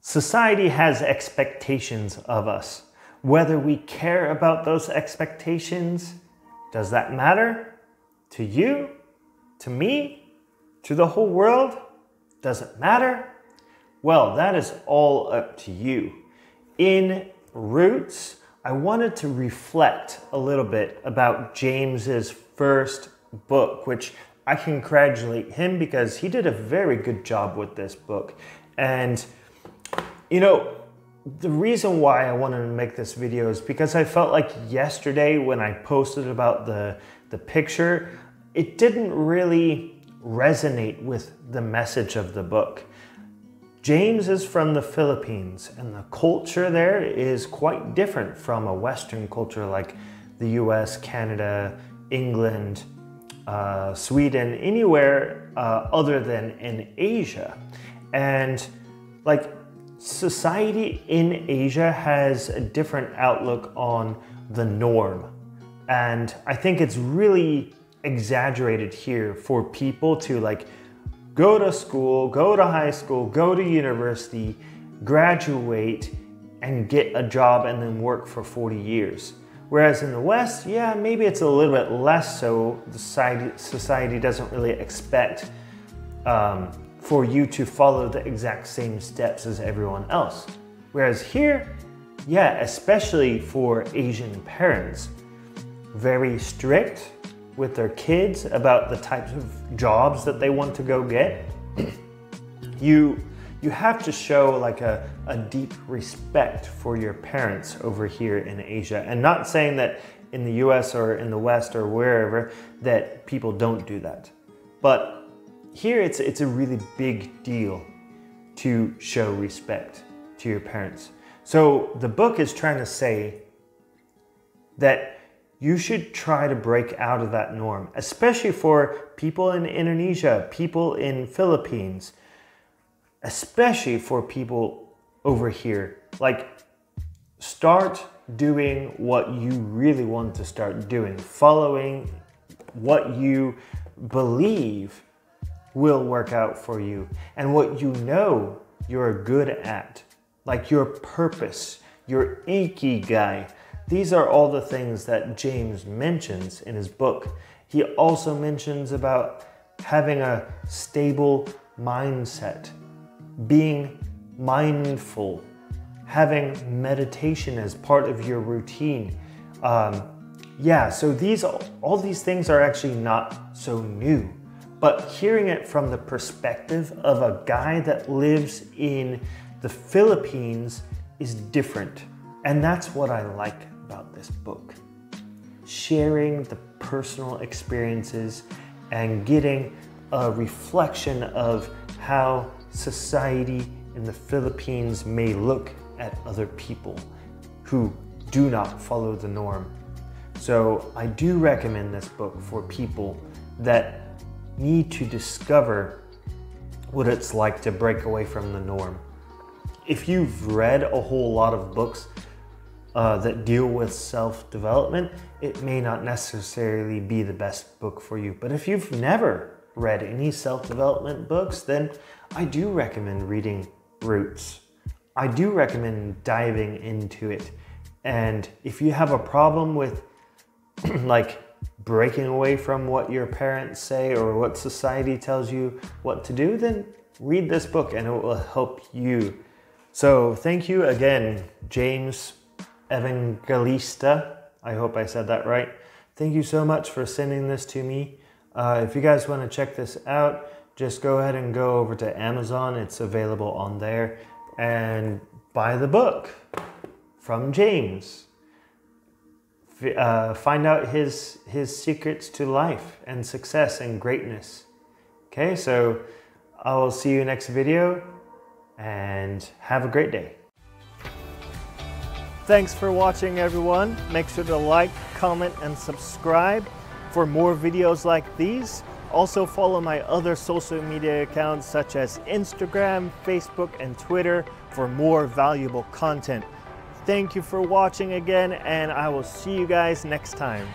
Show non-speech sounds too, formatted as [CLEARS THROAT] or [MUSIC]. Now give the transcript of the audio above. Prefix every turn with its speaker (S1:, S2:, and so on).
S1: Society has expectations of us. Whether we care about those expectations, does that matter? To you? To me? To the whole world? Does it matter? Well, that is all up to you. In Roots, I wanted to reflect a little bit about James's first book, which I congratulate him because he did a very good job with this book. And, you know, the reason why I wanted to make this video is because I felt like yesterday when I posted about the, the picture, it didn't really resonate with the message of the book. James is from the Philippines, and the culture there is quite different from a Western culture like the US, Canada, England, uh, Sweden, anywhere uh, other than in Asia. And like society in Asia has a different outlook on the norm. And I think it's really exaggerated here for people to like go to school, go to high school, go to university, graduate, and get a job and then work for 40 years. Whereas in the West, yeah, maybe it's a little bit less so. The society, society doesn't really expect um, for you to follow the exact same steps as everyone else. Whereas here, yeah, especially for Asian parents, very strict, with their kids about the types of jobs that they want to go get, [CLEARS THROAT] you you have to show like a, a deep respect for your parents over here in Asia. And not saying that in the US or in the West or wherever that people don't do that. But here it's it's a really big deal to show respect to your parents. So the book is trying to say that you should try to break out of that norm, especially for people in Indonesia, people in Philippines, especially for people over here. Like, start doing what you really want to start doing, following what you believe will work out for you and what you know you're good at, like your purpose, your ikigai these are all the things that James mentions in his book. He also mentions about having a stable mindset, being mindful, having meditation as part of your routine. Um, yeah, so these all these things are actually not so new, but hearing it from the perspective of a guy that lives in the Philippines is different. And that's what I like about this book. Sharing the personal experiences and getting a reflection of how society in the Philippines may look at other people who do not follow the norm. So I do recommend this book for people that need to discover what it's like to break away from the norm. If you've read a whole lot of books uh, that deal with self development, it may not necessarily be the best book for you. But if you've never read any self development books, then I do recommend reading Roots. I do recommend diving into it. And if you have a problem with [CLEARS THROAT] like breaking away from what your parents say or what society tells you what to do, then read this book and it will help you. So, thank you again, James Evangelista. I hope I said that right. Thank you so much for sending this to me. Uh, if you guys want to check this out, just go ahead and go over to Amazon. It's available on there and buy the book from James. Uh, find out his his secrets to life and success and greatness. Okay, so I will see you next video and have a great day. Thanks for watching everyone. Make sure to like, comment, and subscribe for more videos like these. Also follow my other social media accounts such as Instagram, Facebook, and Twitter for more valuable content. Thank you for watching again, and I will see you guys next time.